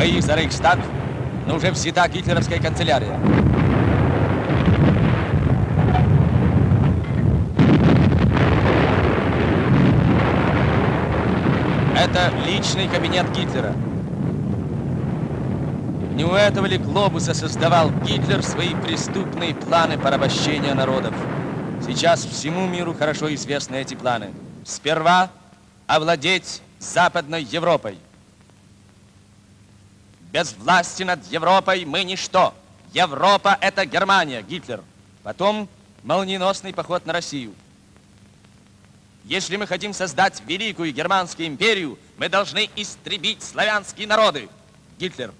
Бои за Рейхстаг, но уже взята гитлеровская канцелярия. Это личный кабинет Гитлера. Не у этого ли глобуса создавал Гитлер свои преступные планы порабощения народов? Сейчас всему миру хорошо известны эти планы. Сперва овладеть Западной Европой. Без власти над Европой мы ничто. Европа – это Германия, Гитлер. Потом молниеносный поход на Россию. Если мы хотим создать великую германскую империю, мы должны истребить славянские народы, Гитлер.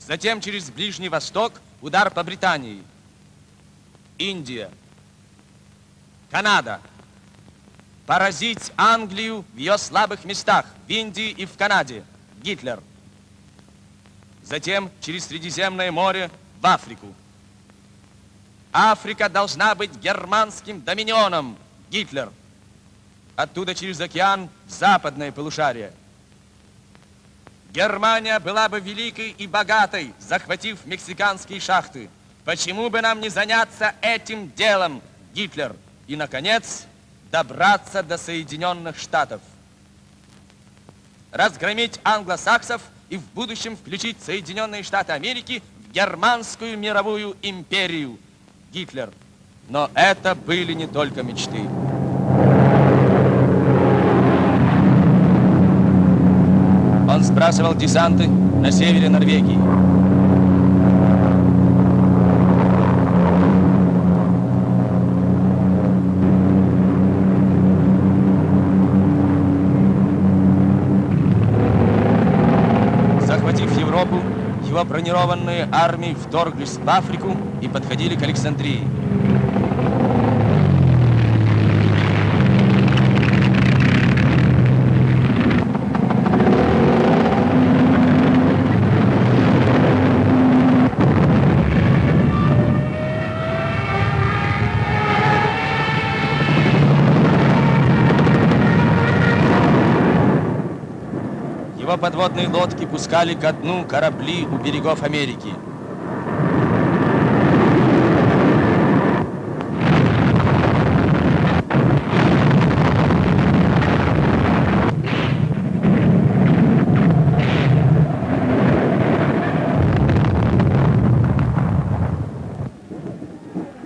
Затем через Ближний Восток удар по Британии. Индия. Канада. Поразить Англию в ее слабых местах, в Индии и в Канаде. Гитлер. Затем через Средиземное море в Африку. Африка должна быть германским доминионом. Гитлер. Оттуда через океан в западное полушарие. Германия была бы великой и богатой, захватив мексиканские шахты. Почему бы нам не заняться этим делом, Гитлер? И, наконец, добраться до Соединенных Штатов. Разгромить англосаксов и в будущем включить Соединенные Штаты Америки в германскую мировую империю. Гитлер. Но это были не только мечты. Он сбрасывал десанты на севере Норвегии. Захватив Европу, его бронированные армии вторглись в Африку и подходили к Александрии. Подводные лодки пускали ко дну корабли у берегов Америки.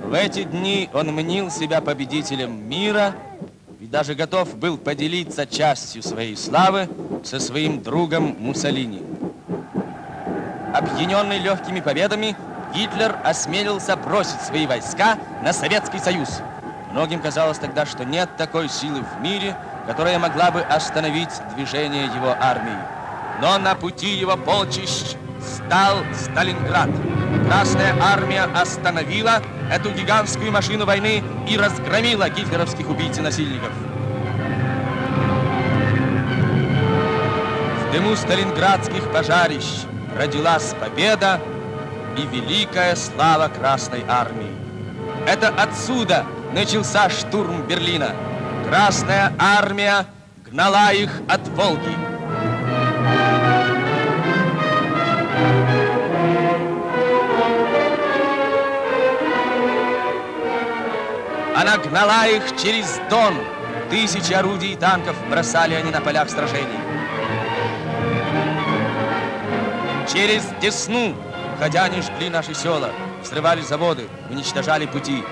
В эти дни он мнил себя победителем мира и даже готов был поделиться частью своей славы со своим другом Муссолини. Опьяненный легкими победами, Гитлер осмелился бросить свои войска на Советский Союз. Многим казалось тогда, что нет такой силы в мире, которая могла бы остановить движение его армии. Но на пути его полчищ стал Сталинград. Красная армия остановила эту гигантскую машину войны и разгромила гитлеровских убийц и насильников. В дыму сталинградских пожарищ родилась победа и великая слава Красной армии. Это отсюда начался штурм Берлина. Красная армия гнала их от Волги. Она гнала их через Дон. Тысячи орудий и танков бросали они на полях сражений. Через Десну, хотя они жгли наши села, взрывали заводы, уничтожали пути.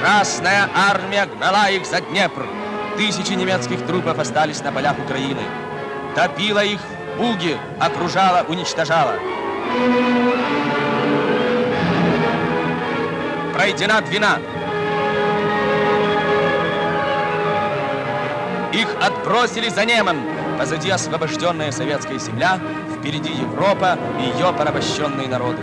Красная армия гнала их за Днепр. Тысячи немецких трупов остались на полях Украины. Топила их в Буге, окружала, уничтожала. Пройдена Двина. Их отбросили за Неман. Позади освобожденная советская земля, впереди Европа и ее порабощенные народы.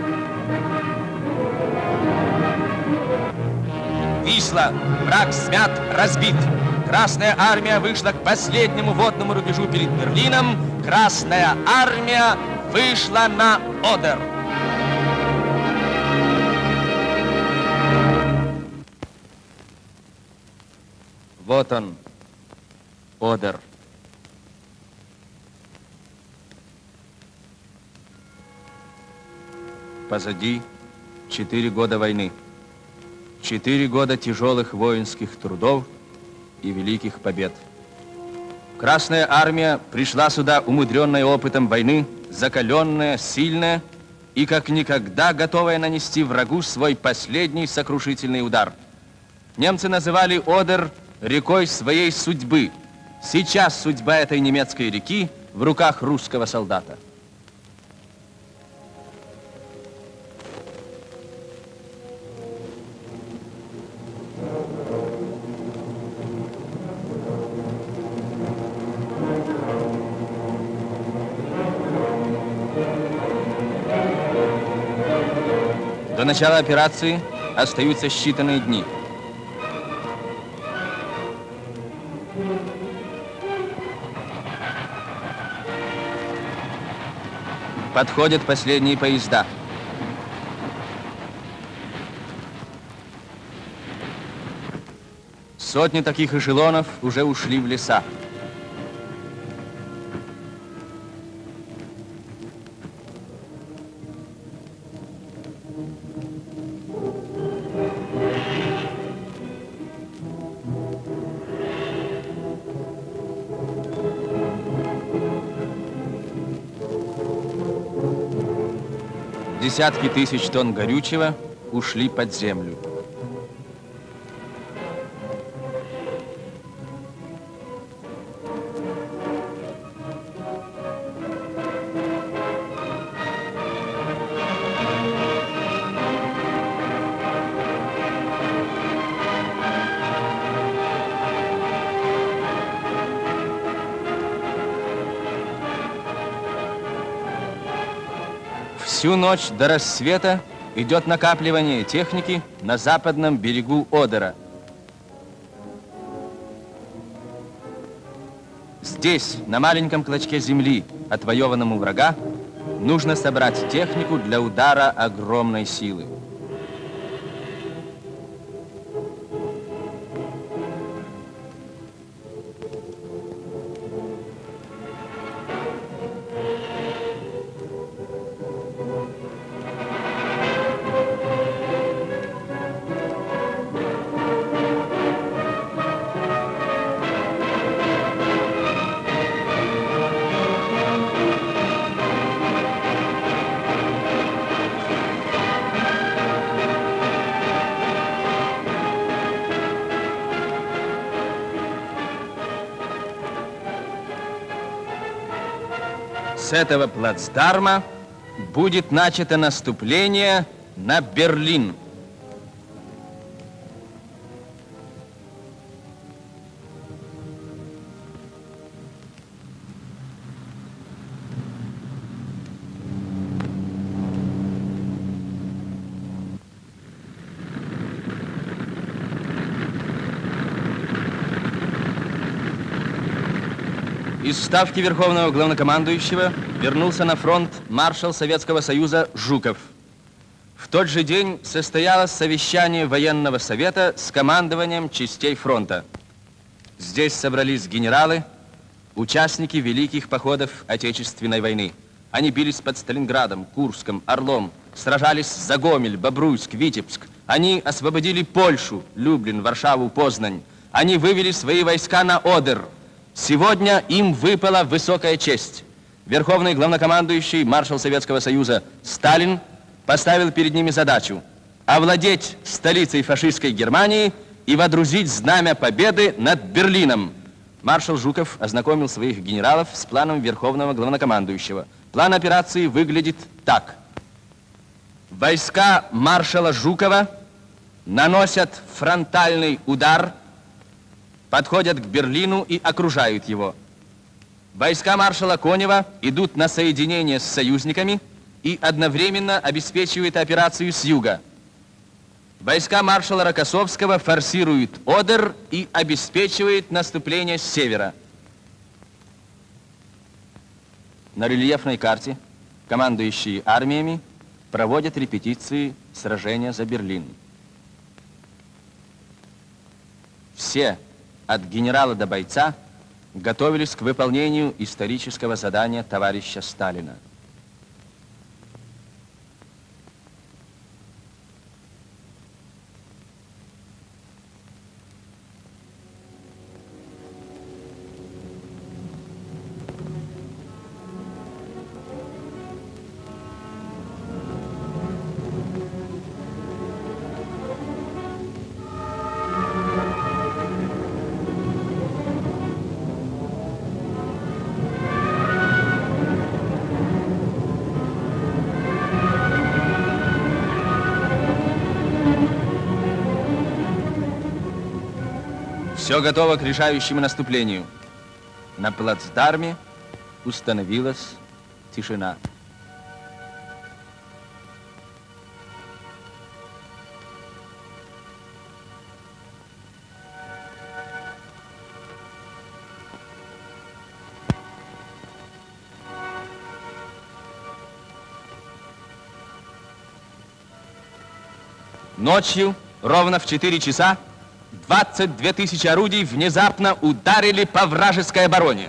Висла, враг смят, разбит. Красная армия вышла к последнему водному рубежу перед Берлином. Красная армия вышла на Одер. Вот он, Одер. Позади четыре года войны, четыре года тяжелых воинских трудов и великих побед. Красная армия пришла сюда, умудренная опытом войны, закаленная, сильная и как никогда готовая нанести врагу свой последний сокрушительный удар. Немцы называли Одер рекой своей судьбы. Сейчас судьба этой немецкой реки в руках русского солдата. До начала операции остаются считанные дни. Подходят последние поезда. Сотни таких эшелонов уже ушли в леса. Десятки тысяч тонн горючего ушли под землю. Всю ночь до рассвета идет накапливание техники на западном берегу Одера. Здесь, на маленьком клочке земли, отвоеванному врага, нужно собрать технику для удара огромной силы. С этого плацдарма будет начато наступление на Берлин. Из ставки Верховного Главнокомандующего вернулся на фронт маршал Советского Союза Жуков. В тот же день состоялось совещание военного совета с командованием частей фронта. Здесь собрались генералы, участники великих походов Отечественной войны. Они бились под Сталинградом, Курском, Орлом, сражались за Гомель, Бобруйск, Витебск. Они освободили Польшу, Люблин, Варшаву, Познань. Они вывели свои войска на Одер – Сегодня им выпала высокая честь. Верховный главнокомандующий маршал Советского Союза Сталин поставил перед ними задачу овладеть столицей фашистской Германии и водрузить знамя победы над Берлином. Маршал Жуков ознакомил своих генералов с планом Верховного главнокомандующего. План операции выглядит так. Войска маршала Жукова наносят фронтальный удар – подходят к Берлину и окружают его. Войска маршала Конева идут на соединение с союзниками и одновременно обеспечивают операцию с юга. Войска маршала Рокоссовского форсируют Одер и обеспечивают наступление с севера. На рельефной карте командующие армиями проводят репетиции сражения за Берлин. Все от генерала до бойца готовились к выполнению исторического задания товарища Сталина. Все готово к решающему наступлению. На плацдарме установилась тишина. Ночью, ровно в 4 часа, 22 тысячи орудий внезапно ударили по вражеской обороне.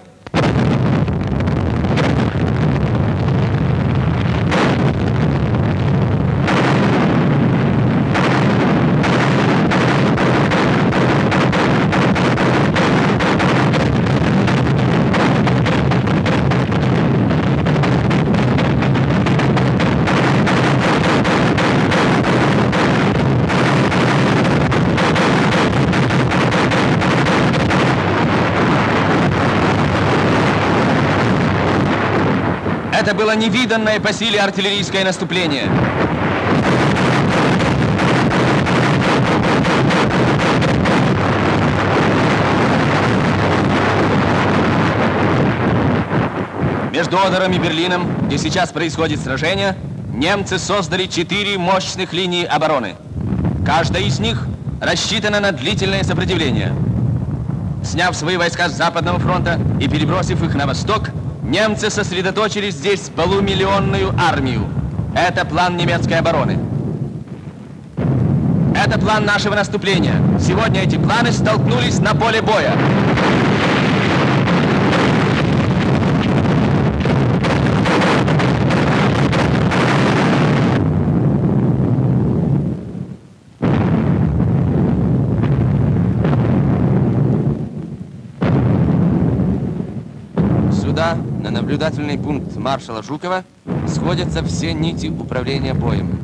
Это было невиданное по силе артиллерийское наступление. Между Одером и Берлином, где сейчас происходит сражение, немцы создали четыре мощных линии обороны. Каждая из них рассчитана на длительное сопротивление. Сняв свои войска с Западного фронта и перебросив их на восток, Немцы сосредоточили здесь полумиллионную армию. Это план немецкой обороны. Это план нашего наступления. Сегодня эти планы столкнулись на поле боя. Сюда на наблюдательный пункт маршала Жукова сходятся все нити управления боем.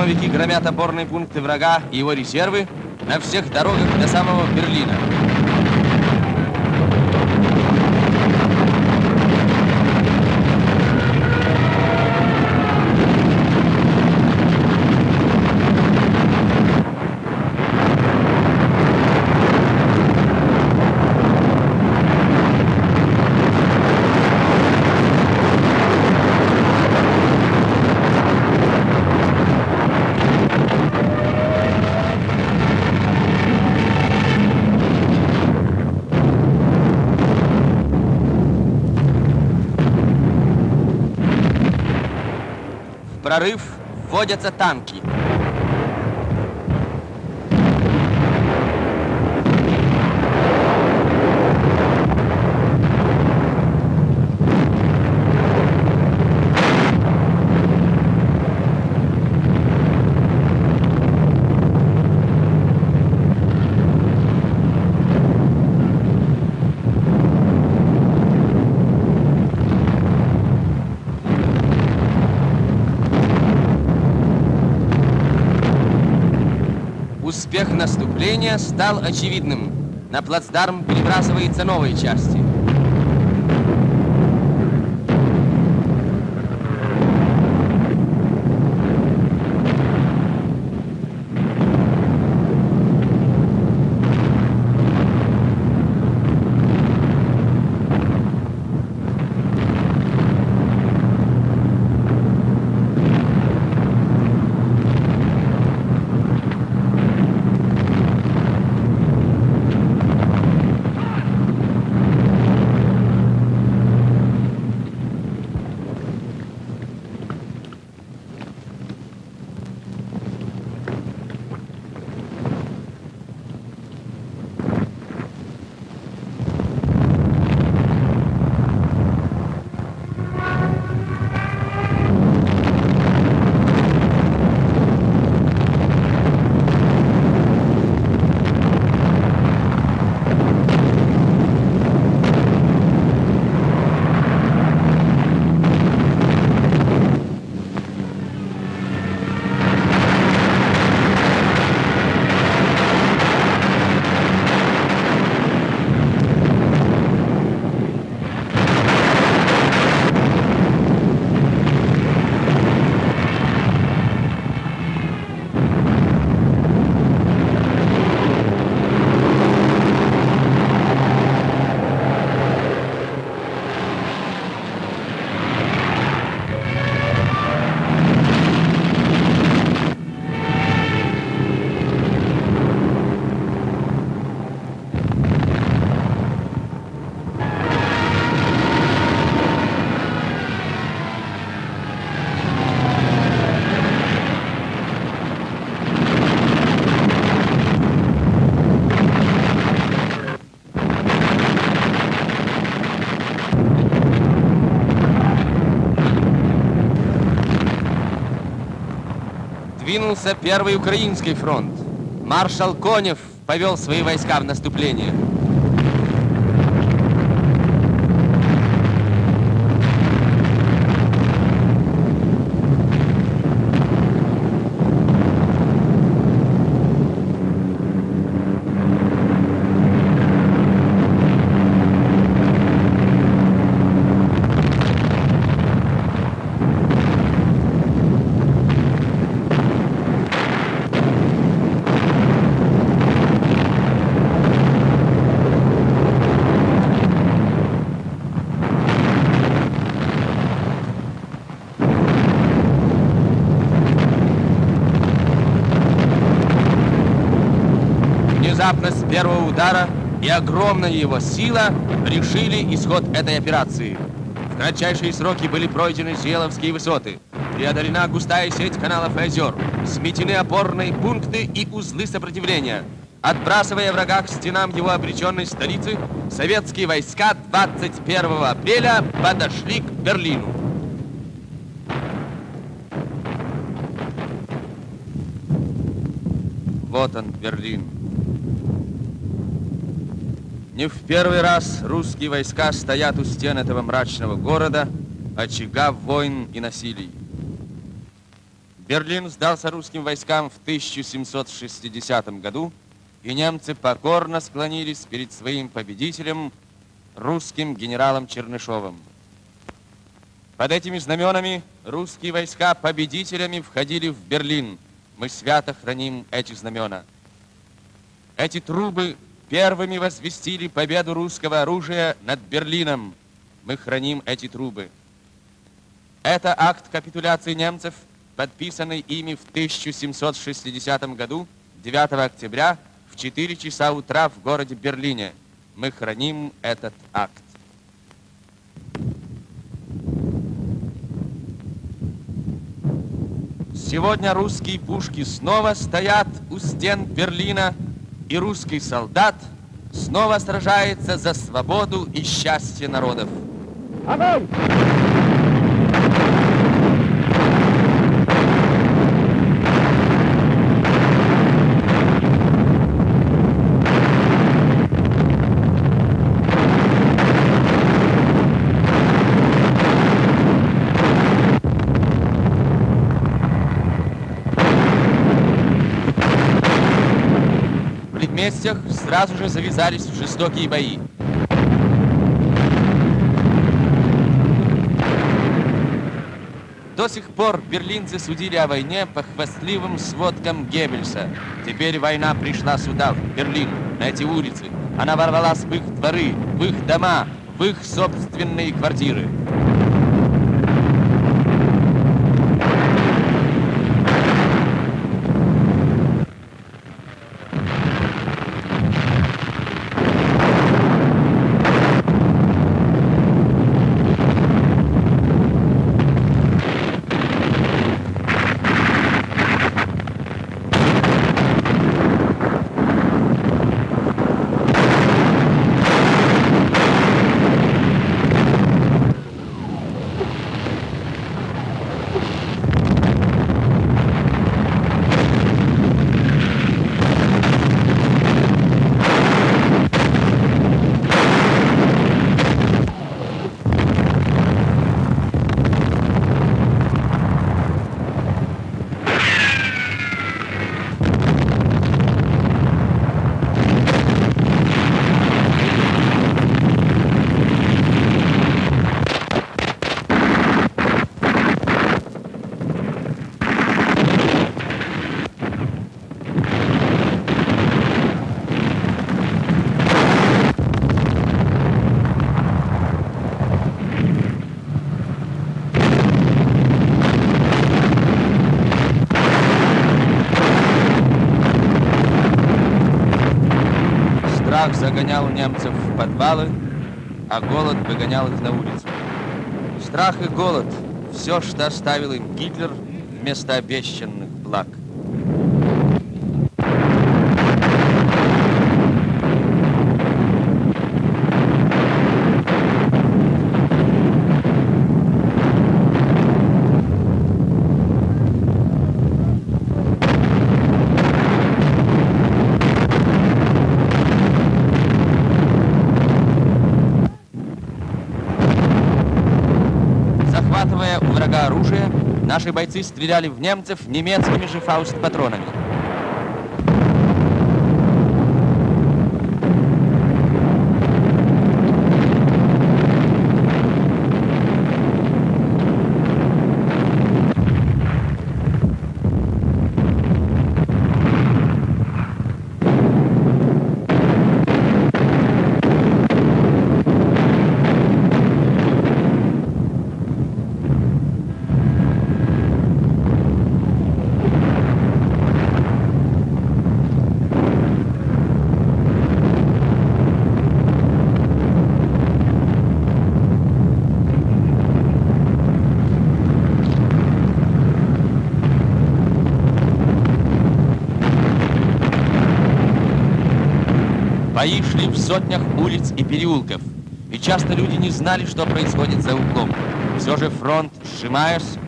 Штурмовики громят опорные пункты врага и его резервы на всех дорогах до самого Берлина. Прорыв вводятся танки. Наступления стал очевидным. На плацдарм перебрасывается новые части. Двинулся Первый Украинский фронт. Маршал Конев повел свои войска в наступление. Внезапно с первого удара и огромная его сила решили исход этой операции. В кратчайшие сроки были пройдены Зеловские высоты, преодолена густая сеть каналов и озер, сметены опорные пункты и узлы сопротивления. Отбрасывая врага к стенам его обреченной столицы, советские войска 21 апреля подошли к Берлину. Вот он, Берлин. Не в первый раз русские войска стоят у стен этого мрачного города, очага войн и насилий. Берлин сдался русским войскам в 1760 году, и немцы покорно склонились перед своим победителем, русским генералом Чернышовым. Под этими знаменами русские войска победителями входили в Берлин. Мы свято храним эти знамена. Эти трубы первыми возвестили победу русского оружия над Берлином. Мы храним эти трубы. Это акт капитуляции немцев, подписанный ими в 1760 году, 9 октября, в 4 часа утра в городе Берлине. Мы храним этот акт. Сегодня русские пушки снова стоят у стен Берлина, и русский солдат снова сражается за свободу и счастье народов. Огонь! Предместьях сразу же завязались жестокие бои. До сих пор берлинцы судили о войне по хвастливым сводкам Геббельса. Теперь война пришла сюда, в Берлин, на эти улицы. Она ворвалась в их дворы, в их дома, в их собственные квартиры. Загонял немцев в подвалы, а голод выгонял их на улицу. Страх и голод – все, что оставил им Гитлер вместо обещанных благ. Наши бойцы стреляли в немцев немецкими же фауст-патронами. Бои шли в сотнях улиц и переулков, и часто люди не знали, что происходит за углом. Все же фронт, сжимаясь,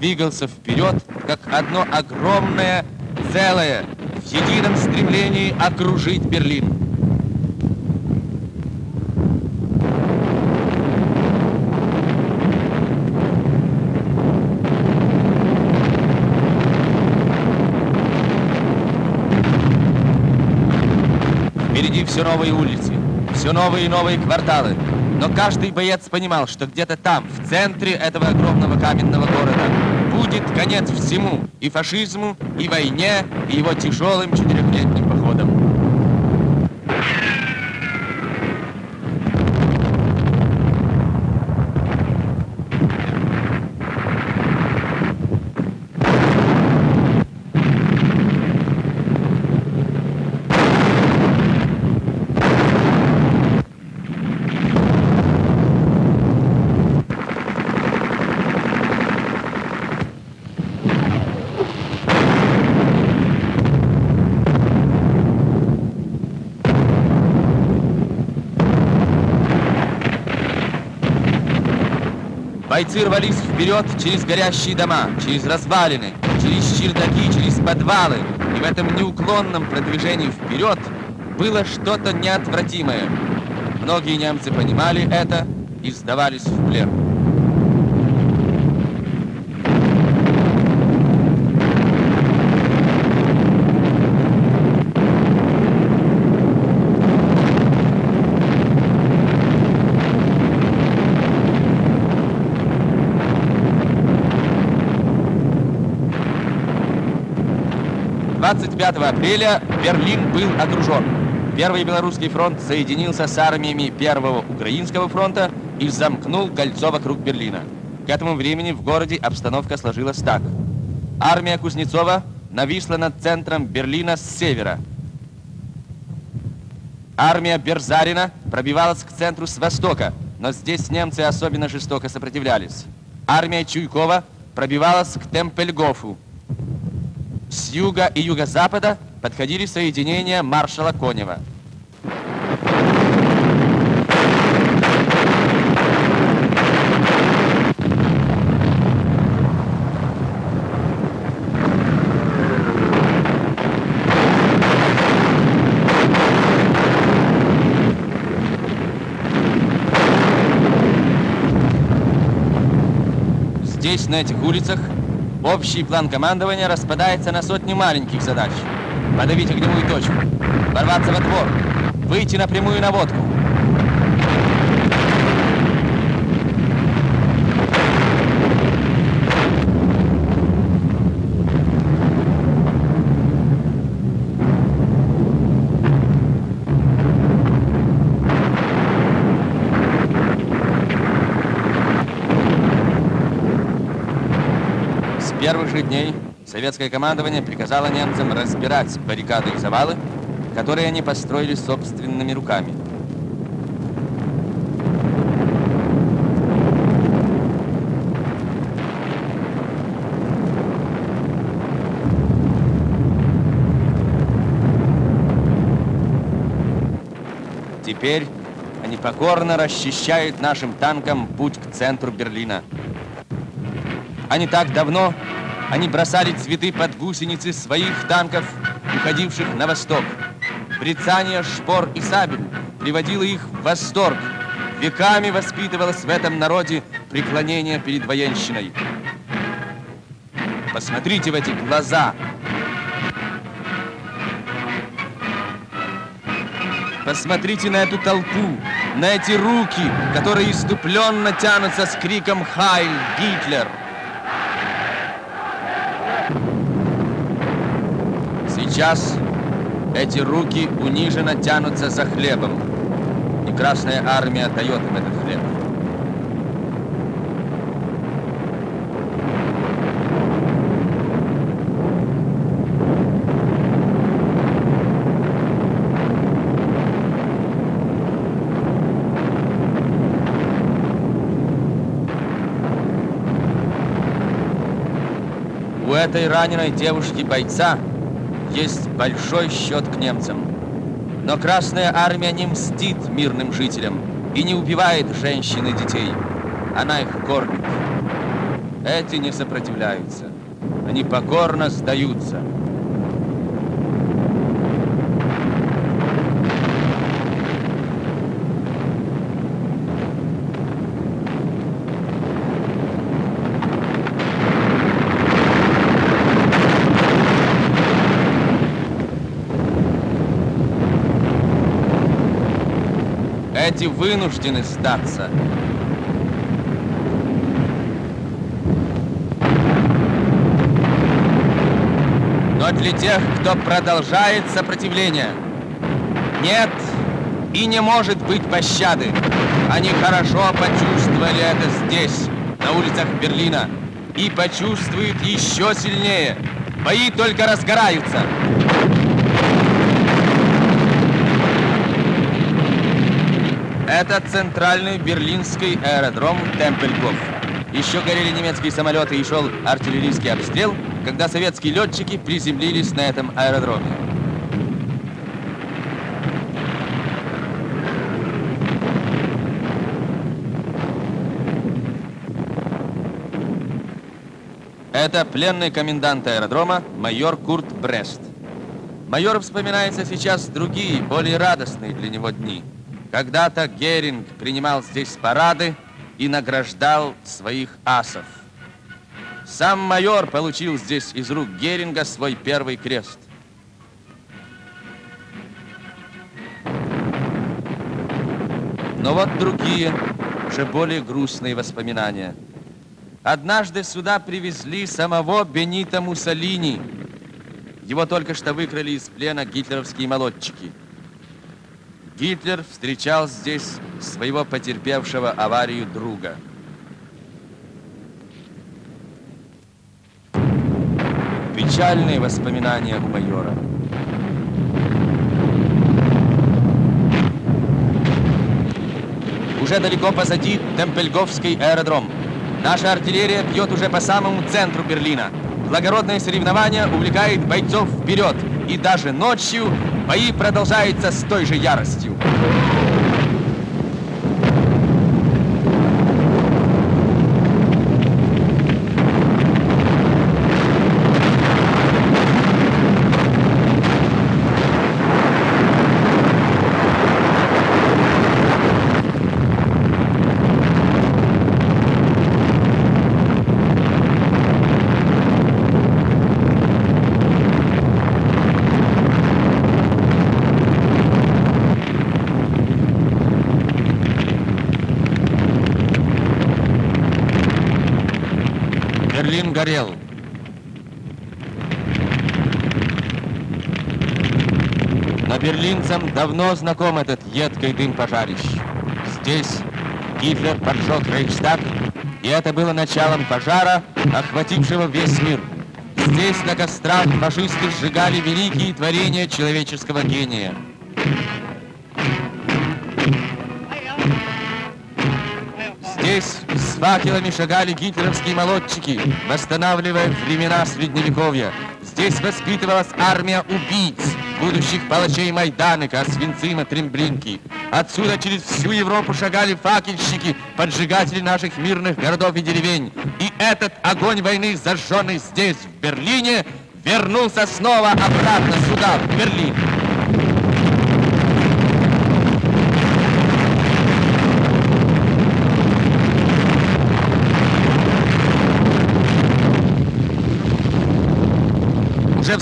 двигался вперед, как одно огромное целое, в едином стремлении окружить Берлин. Все новые улицы, все новые и новые кварталы. Но каждый боец понимал, что где-то там, в центре этого огромного каменного города, будет конец всему, и фашизму, и войне, и его тяжелым четырехлетним Бойцы рвались вперед через горящие дома, через развалины, через чердаки, через подвалы. И в этом неуклонном продвижении вперед было что-то неотвратимое. Многие немцы понимали это и сдавались в плен. Апреля Берлин был окружен. Первый Белорусский фронт соединился с армиями Первого Украинского фронта и замкнул кольцо вокруг Берлина. К этому времени в городе обстановка сложилась так. Армия Кузнецова нависла над центром Берлина с севера. Армия Берзарина пробивалась к центру с востока, но здесь немцы особенно жестоко сопротивлялись. Армия Чуйкова пробивалась к Темпельгофу, с юга и юго-запада подходили соединения маршала Конева. Здесь, на этих улицах, Общий план командования распадается на сотни маленьких задач. Подавить огневую точку, ворваться во двор, выйти на прямую наводку, же дней советское командование приказало немцам разбирать баррикады и завалы, которые они построили собственными руками. Теперь они покорно расчищают нашим танкам путь к центру Берлина. Они так давно они бросали цветы под гусеницы своих танков, уходивших на восток. Брецание шпор и сабель приводило их в восторг. Веками воспитывалось в этом народе преклонение перед военщиной. Посмотрите в эти глаза. Посмотрите на эту толпу, на эти руки, которые иступленно тянутся с криком «Хайль! Гитлер!» Сейчас эти руки униженно тянутся за хлебом, и Красная Армия дает им этот хлеб. У этой раненой девушки-бойца есть большой счет к немцам. Но Красная Армия не мстит мирным жителям и не убивает женщин и детей. Она их кормит. Эти не сопротивляются. Они покорно сдаются. эти вынуждены сдаться. Но для тех, кто продолжает сопротивление, нет и не может быть пощады. Они хорошо почувствовали это здесь, на улицах Берлина, и почувствуют еще сильнее. Бои только разгораются. Это центральный берлинский аэродром Темпельков. Еще горели немецкие самолеты и шел артиллерийский обстрел, когда советские летчики приземлились на этом аэродроме. Это пленный комендант аэродрома майор Курт Брест. Майор вспоминается сейчас другие, более радостные для него дни. Когда-то Геринг принимал здесь парады и награждал своих асов. Сам майор получил здесь из рук Геринга свой первый крест. Но вот другие, уже более грустные воспоминания. Однажды сюда привезли самого Бенита Муссолини. Его только что выкрали из плена гитлеровские молодчики. Гитлер встречал здесь своего потерпевшего аварию друга. Печальные воспоминания у майора. Уже далеко позади Темпельговский аэродром. Наша артиллерия бьет уже по самому центру Берлина. Благородное соревнование увлекает бойцов вперед. И даже ночью бои продолжаются с той же яростью. Берлин горел. Но берлинцам давно знаком этот едкий дым пожарищ. Здесь Гитлер поджег Рейхстаг, и это было началом пожара, охватившего весь мир. Здесь на кострах фашисты сжигали великие творения человеческого гения. Здесь факелами шагали гитлеровские молодчики, восстанавливая времена Средневековья. Здесь воспитывалась армия убийц, будущих палачей Майданека, Свинцима, Тремблинки. Отсюда через всю Европу шагали факельщики, поджигатели наших мирных городов и деревень. И этот огонь войны, зажженный здесь, в Берлине, вернулся снова обратно сюда, в Берлин.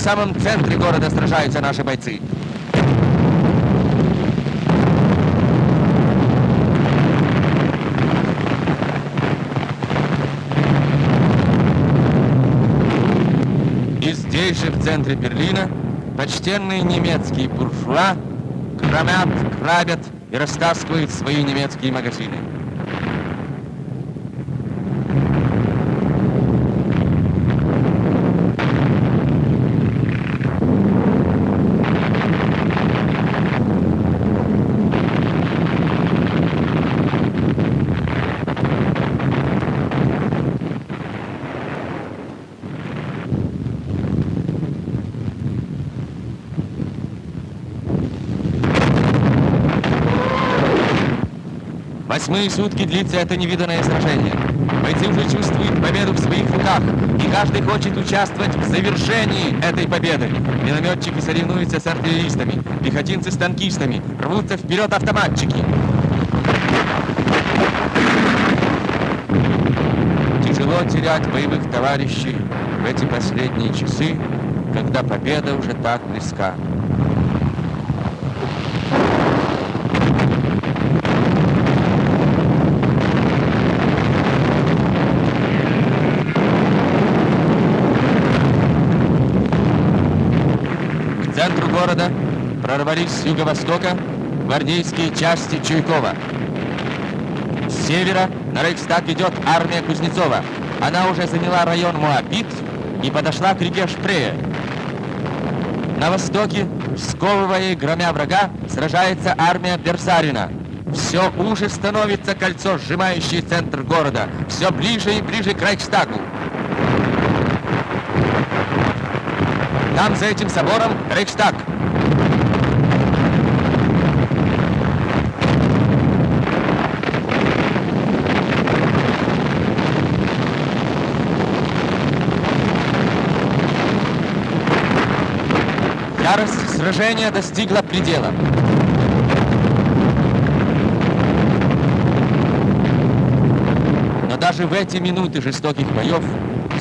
Самом центре города сражаются наши бойцы. И здесь же, в центре Берлина, почтенные немецкие буржуа громят, грабят и растаскивают свои немецкие магазины. Восьмые сутки длится это невиданное сражение. Бойцы уже чувствуют победу в своих руках, и каждый хочет участвовать в завершении этой победы. Минометчики соревнуются с артиллеристами, пехотинцы с танкистами, рвутся вперед автоматчики. Тяжело терять боевых товарищей в эти последние часы, когда победа уже так близка. К центру города прорвались с юго-востока гвардейские части Чуйкова. С севера на Рейхстаг идет армия Кузнецова. Она уже заняла район Муабит и подошла к реке Шпрее. На востоке, сковывая и громя врага, сражается армия Берсарина. Все уже становится кольцо, сжимающее центр города. Все ближе и ближе к Рейхстагу. Там, за этим собором, Рейхстаг. Ярость сражения достигла предела. Но даже в эти минуты жестоких боев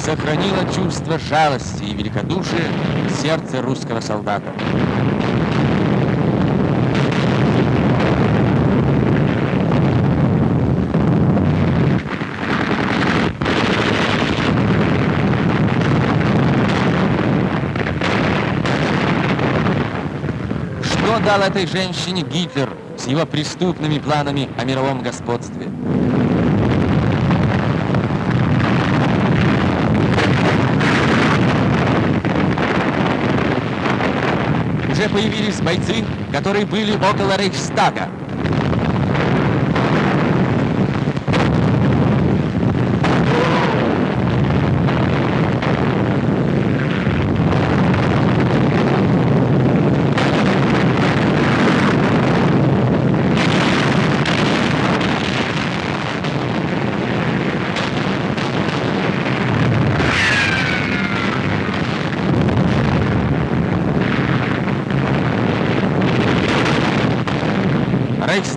сохранило чувство жалости и великодушия сердце русского солдата. Что дал этой женщине Гитлер с его преступными планами о мировом господстве? Уже появились бойцы, которые были около Рейхстага.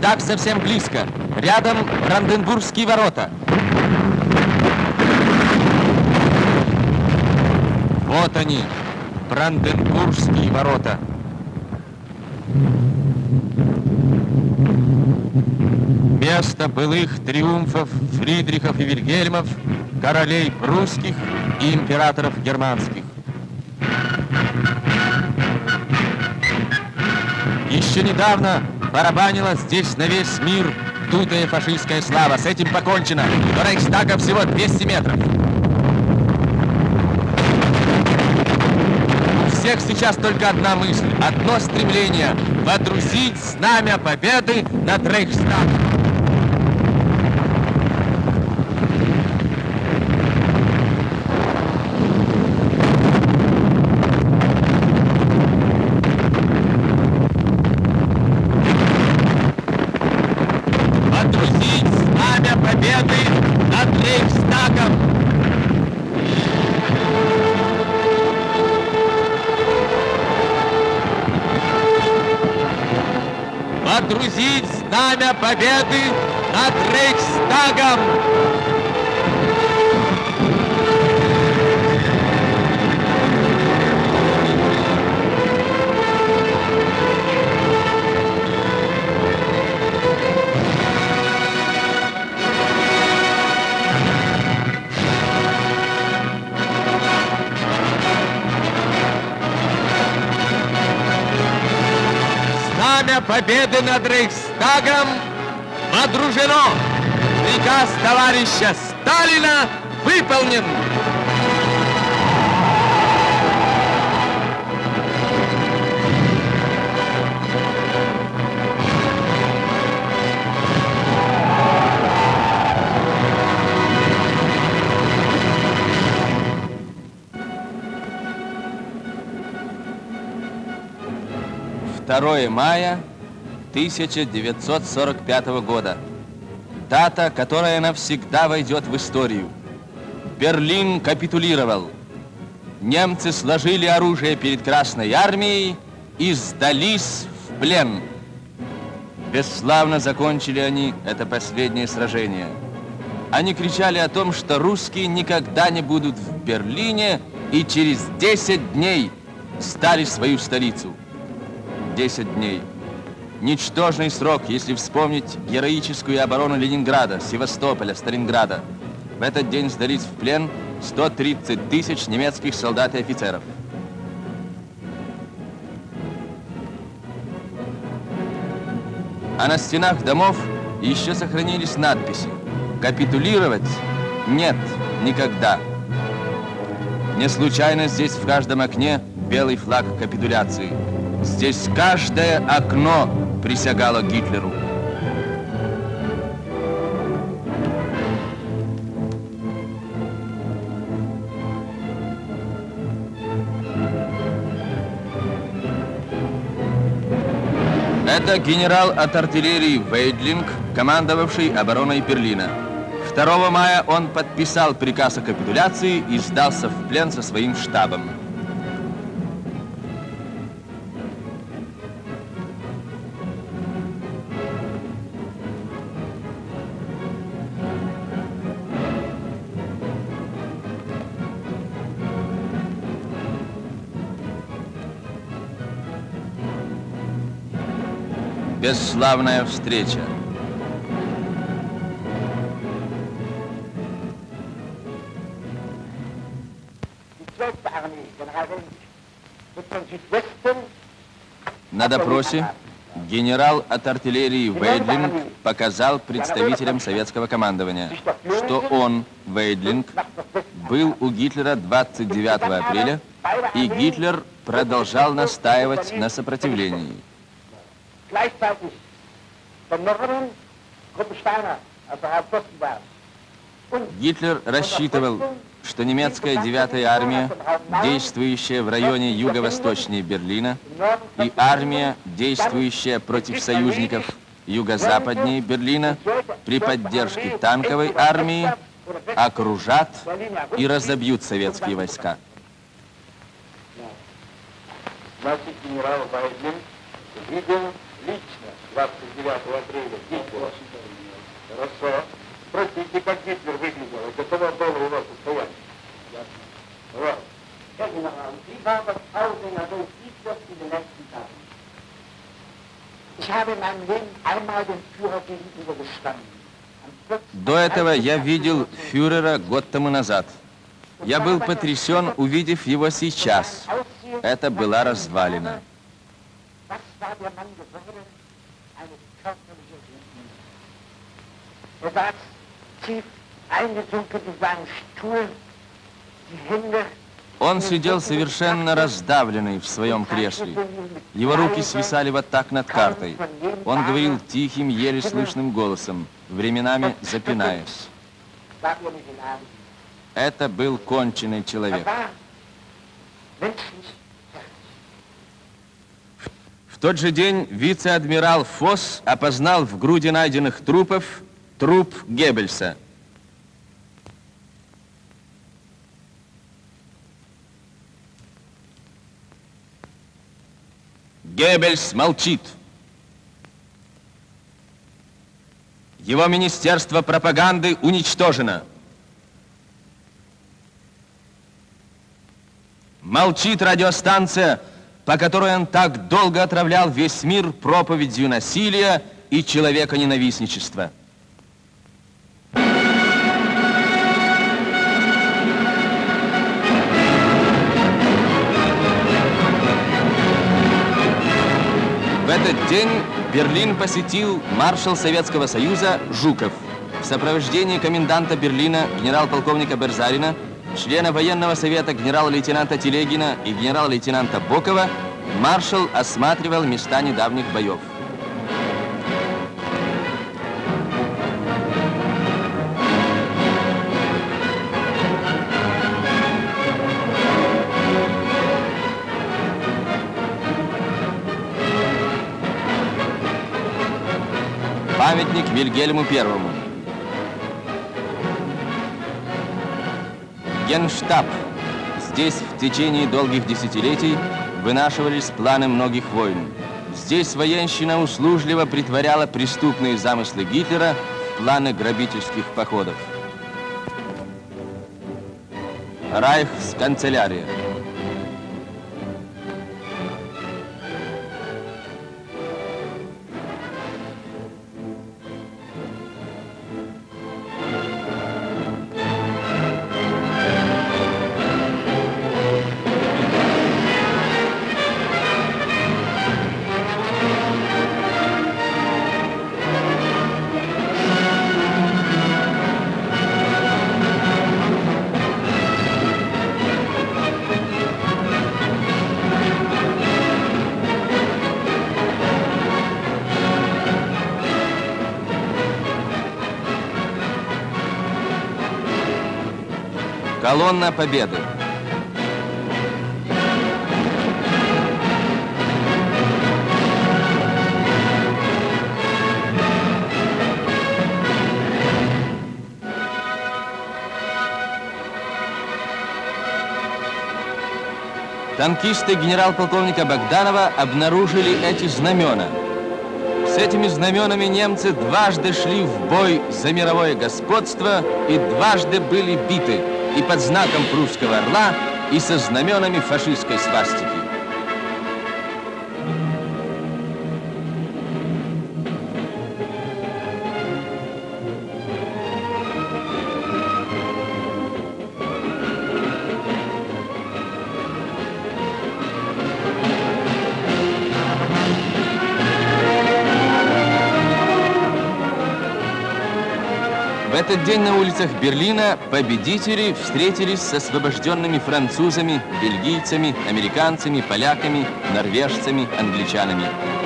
Рейхстаг совсем близко. Рядом Бранденбургские ворота. Вот они, Бранденбургские ворота. Место былых триумфов Фридрихов и Вильгельмов, королей прусских и императоров германских. Еще недавно барабанила здесь на весь мир дутая фашистская слава. С этим покончено. До Рейхстага всего 200 метров. У всех сейчас только одна мысль, одно стремление – водрузить знамя победы над Рейхстагом. Водрузить знамя победы над Рейхстагом. Водрузить знамя победы над Рейхстагом. Победы над Рейхстагом водружено. Приказ товарища Сталина выполнен. Второе мая 1945 года. Дата, которая навсегда войдет в историю. Берлин капитулировал. Немцы сложили оружие перед Красной Армией и сдались в плен. Бесславно закончили они это последнее сражение. Они кричали о том, что русские никогда не будут в Берлине и через 10 дней стали свою столицу. 10 дней. Ничтожный срок, если вспомнить героическую оборону Ленинграда, Севастополя, Сталинграда. В этот день сдались в плен 130 тысяч немецких солдат и офицеров. А на стенах домов еще сохранились надписи. Капитулировать? Нет, никогда. Не случайно здесь в каждом окне белый флаг капитуляции. Здесь каждое окно присягало Гитлеру. Это генерал от артиллерии Вейдлинг, командовавший обороной Берлина. 2 мая он подписал приказ о капитуляции и сдался в плен со своим штабом. Бесславная встреча. На допросе генерал от артиллерии Вейдлинг показал представителям советского командования, что он, Вейдлинг, был у Гитлера 29 апреля, и Гитлер продолжал настаивать на сопротивлении. Гитлер рассчитывал, что немецкая 9-я армия, действующая в районе юго-восточнее Берлина, и армия, действующая против союзников юго-западнее Берлина, при поддержке танковой армии, окружат и разобьют советские войска. Значит, генерал Байден видел лично 29 апреля Гитлера. Хорошо. Спросите, как Гитлер выглядел, и каково было его состояние. Вот. Herr General, wie war das Aussehen Adolf Hitlers in den letzten Tagen? Ich habe in meinem Leben einmal dem Führer gegenüber gestanden. До этого я видел фюрера год тому назад. Я был потрясен, увидев его сейчас. Это была развалина. War der Mann geworden? Eine körperliche Ruine. Er saß tief eingesunken in seinen Stuhl, die Hände Он сидел совершенно раздавленный в своем кресле. Его руки свисали вот так над картой. Он говорил тихим, еле слышным голосом, временами запинаясь. war. Это был конченый человек. Тот же день вице-адмирал Фосс опознал в груди найденных трупов труп Геббельса. Геббельс молчит. Его министерство пропаганды уничтожено. Молчит радиостанция, по которой он так долго отравлял весь мир проповедью насилия и человека-ненавистничества. В этот день Берлин посетил маршал Советского Союза Жуков. В сопровождении коменданта Берлина генерал-полковника Берзарина, члена военного совета генерала-лейтенанта Телегина и генерала-лейтенанта Бокова маршал осматривал места недавних боев. Памятник Вильгельму Первому. Генштаб. Здесь в течение долгих десятилетий вынашивались планы многих войн. Здесь военщина услужливо притворяла преступные замыслы Гитлера в планы грабительских походов. Райхсканцелярия. Колонна Победы. Танкисты генерал-полковника Богданова обнаружили эти знамена. С этими знаменами немцы дважды шли в бой за мировое господство и дважды были биты и под знаком прусского орла, и со знаменами фашистской свастики. Этот день на улицах Берлина победители встретились с освобожденными французами, бельгийцами, американцами, поляками, норвежцами, англичанами.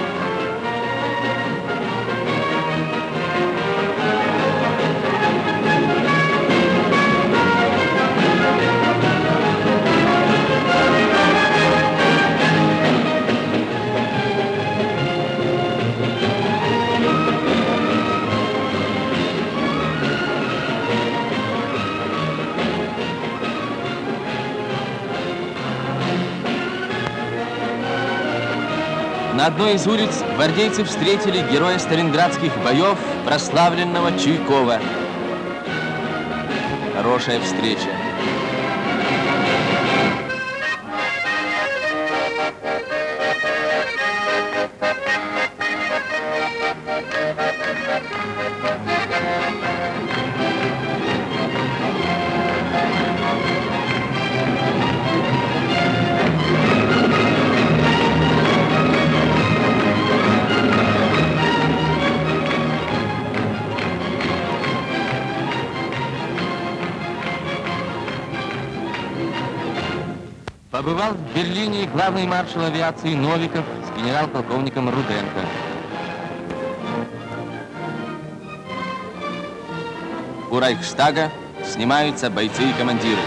На одной из улиц гвардейцы встретили героя сталинградских боев, прославленного Чуйкова. Хорошая встреча. Побывал в Берлине главный маршал авиации Новиков с генерал-полковником Руденко. У Райхштага снимаются бойцы и командиры.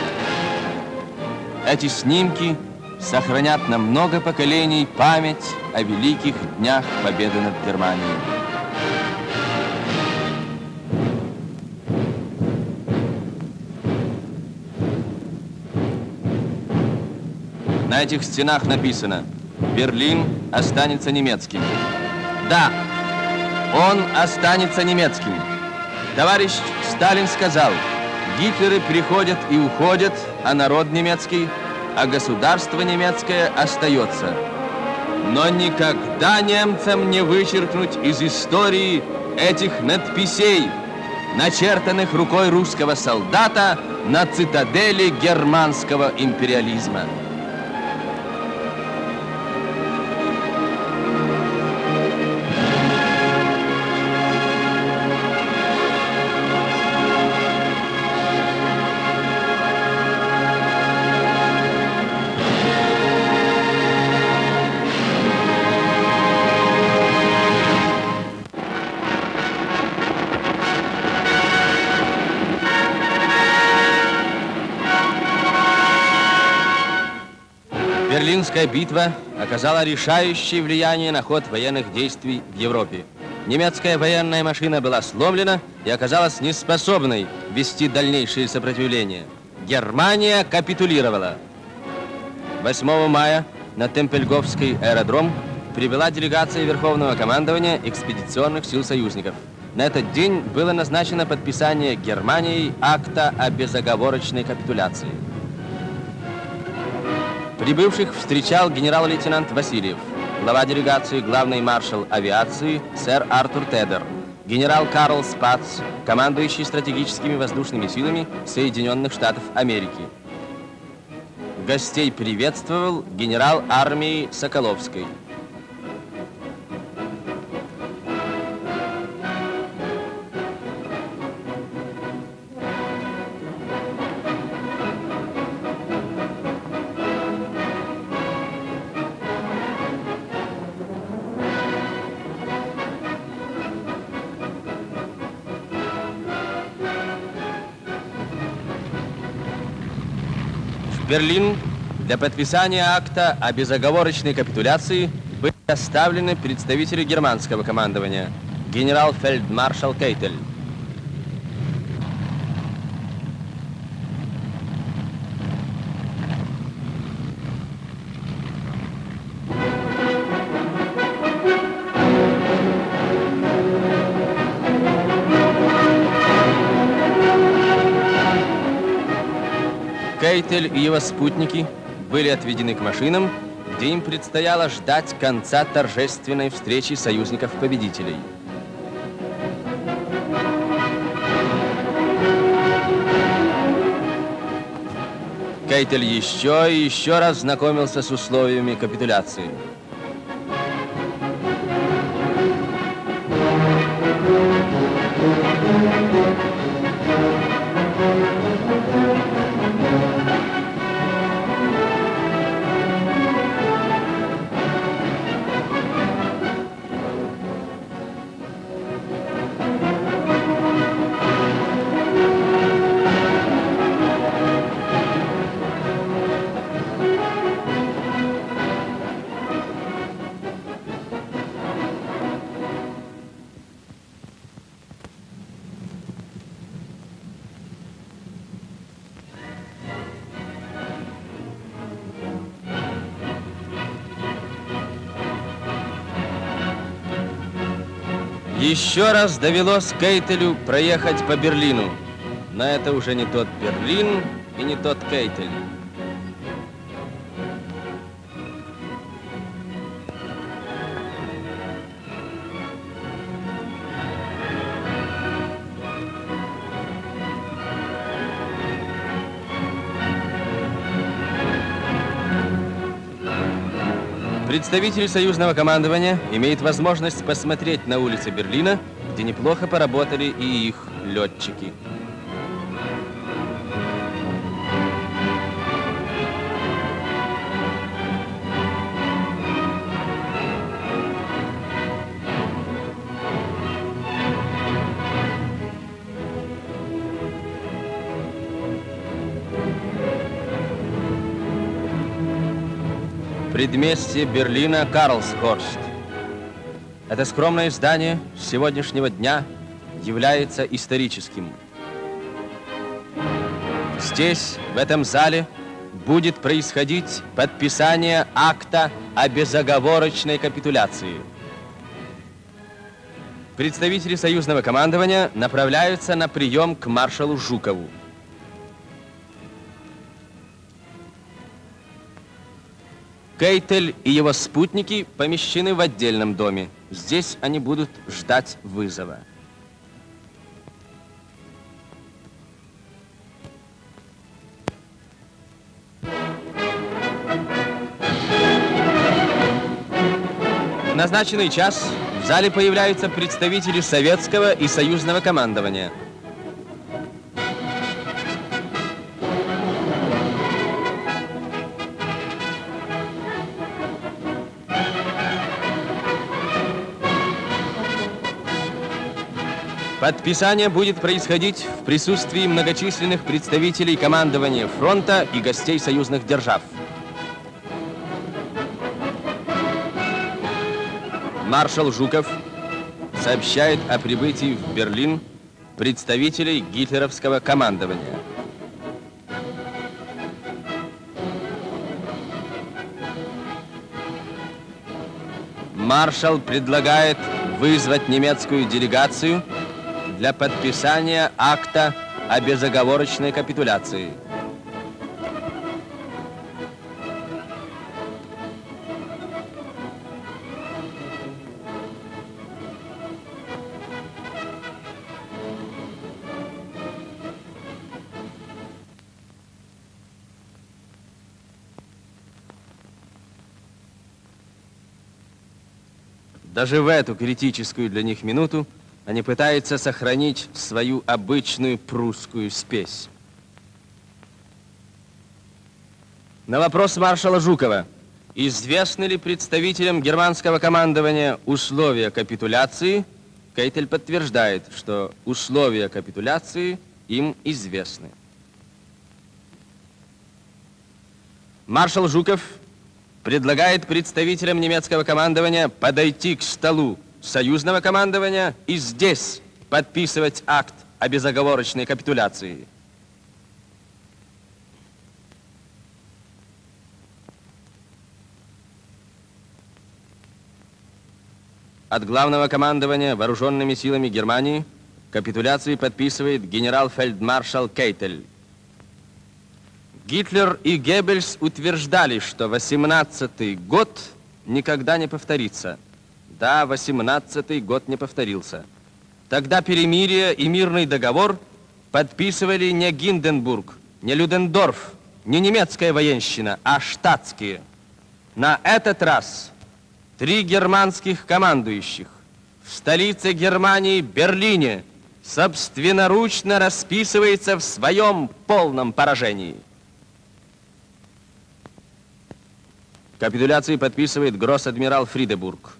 Эти снимки сохранят на много поколений память о великих днях победы над Германией. Этих стенах написано «Берлин останется немецким». Да, он останется немецким. Товарищ Сталин сказал, Гитлеры приходят и уходят, а народ немецкий, а государство немецкое остается. Но никогда немцам не вычеркнуть из истории этих надписей, начертанных рукой русского солдата на цитадели германского империализма. Берлинская битва оказала решающее влияние на ход военных действий в Европе. Немецкая военная машина была сломлена и оказалась неспособной вести дальнейшее сопротивление. Германия капитулировала. 8 мая на Темпельговский аэродром прибыла делегация Верховного командования экспедиционных сил союзников. На этот день было назначено подписание Германией акта о безоговорочной капитуляции. Прибывших встречал генерал-лейтенант Васильев, глава делегации главный маршал авиации сэр Артур Тедер, генерал Карл Спац, командующий стратегическими воздушными силами Соединенных Штатов Америки. Гостей приветствовал генерал армии Соколовской. Берлин для подписания акта о безоговорочной капитуляции были доставлены представители германского командования, генерал-фельдмаршал Кейтель. Кейтель и его спутники были отведены к машинам, где им предстояло ждать конца торжественной встречи союзников-победителей. Кейтель еще и еще раз знакомился с условиями капитуляции. Раз довелось Кейтелю проехать по Берлину. Но это уже не тот Берлин и не тот Кейтель. Представитель союзного командования имеет возможность посмотреть на улицы Берлина, где неплохо поработали и их летчики. предместье Берлина Карлсхорст. Это скромное здание с сегодняшнего дня является историческим. Здесь, в этом зале, будет происходить подписание акта о безоговорочной капитуляции. Представители союзного командования направляются на прием к маршалу Жукову. Кейтель и его спутники помещены в отдельном доме. Здесь они будут ждать вызова. В назначенный час в зале появляются представители советского и союзного командования – Подписание будет происходить в присутствии многочисленных представителей командования фронта и гостей союзных держав. Маршал Жуков сообщает о прибытии в Берлин представителей гитлеровского командования. Маршал предлагает вызвать немецкую делегацию – для подписания акта о безоговорочной капитуляции. Даже в эту критическую для них минуту они пытаются сохранить свою обычную прусскую спесь. На вопрос маршала Жукова, известны ли представителям германского командования условия капитуляции, Кейтель подтверждает, что условия капитуляции им известны. Маршал Жуков предлагает представителям немецкого командования подойти к столу союзного командования и здесь подписывать акт о безоговорочной капитуляции. От главного командования вооруженными силами Германии капитуляции подписывает генерал-фельдмаршал Кейтель. Гитлер и Геббельс утверждали, что 18-й год никогда не повторится – да, 18-й год не повторился. Тогда перемирие и мирный договор подписывали не Гинденбург, не Людендорф, не немецкая военщина, а штатские. На этот раз три германских командующих в столице Германии Берлине собственноручно расписывается в своем полном поражении. Капитуляции подписывает гросс-адмирал Фридебург.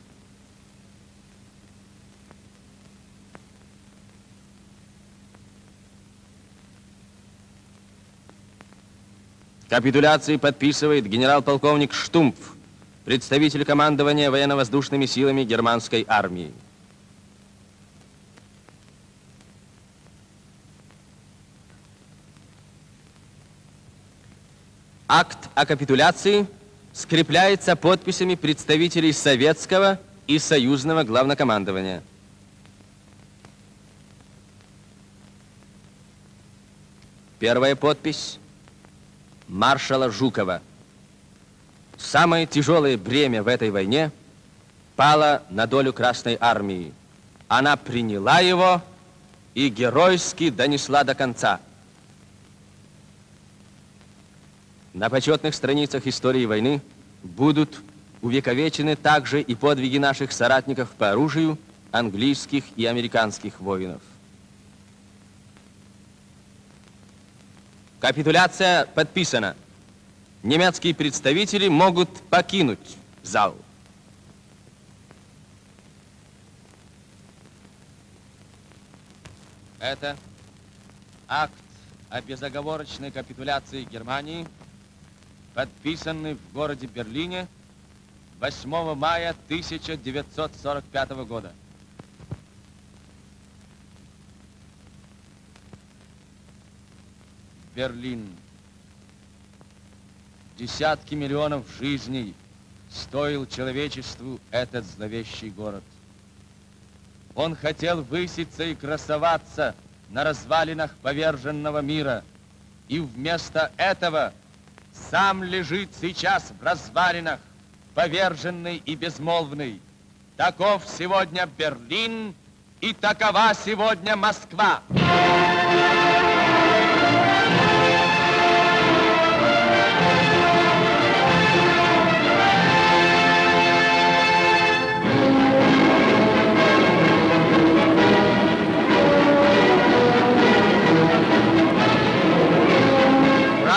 Капитуляции подписывает генерал-полковник Штумпф, представитель командования военно-воздушными силами германской армии. Акт о капитуляции скрепляется подписями представителей советского и союзного главнокомандования. Первая подпись маршала Жукова. Самое тяжелое бремя в этой войне пало на долю Красной Армии. Она приняла его и геройски донесла до конца. На почетных страницах истории войны будут увековечены также и подвиги наших соратников по оружию, английских и американских воинов. Капитуляция подписана. Немецкие представители могут покинуть зал. Это акт о безоговорочной капитуляции Германии, подписанный в городе Берлине 8 мая 1945 года. Берлин. Десятки миллионов жизней стоил человечеству этот зловещий город. Он хотел выситься и красоваться на развалинах поверженного мира. И вместо этого сам лежит сейчас в развалинах, поверженный и безмолвный. Таков сегодня Берлин и такова сегодня Москва.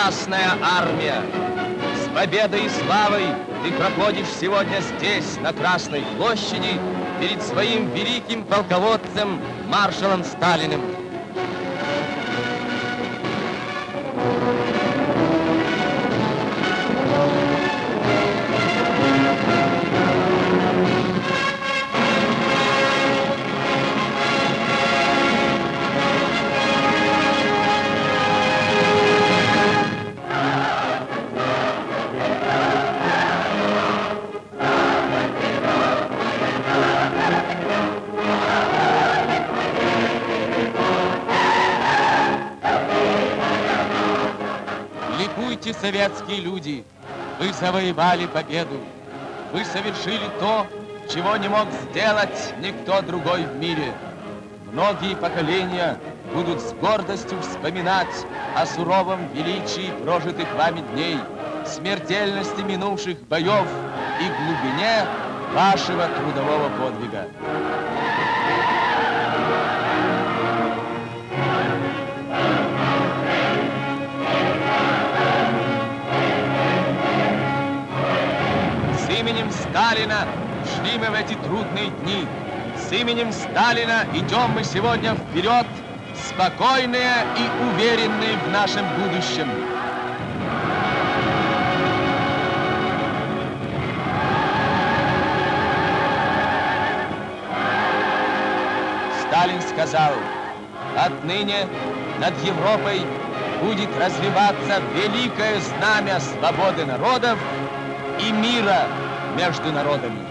Красная армия, с победой и славой ты проходишь сегодня здесь, на Красной площади, перед своим великим полководцем, маршалом Сталиным. Советские люди, вы завоевали победу. Вы совершили то, чего не мог сделать никто другой в мире. Многие поколения будут с гордостью вспоминать о суровом величии прожитых вами дней, смертельности минувших боев и глубине вашего трудового подвига. Сталина шли мы в эти трудные дни. С именем Сталина идем мы сегодня вперед, спокойные и уверенные в нашем будущем. Сталин сказал, отныне над Европой будет развиваться великое знамя свободы народов и мира между народами.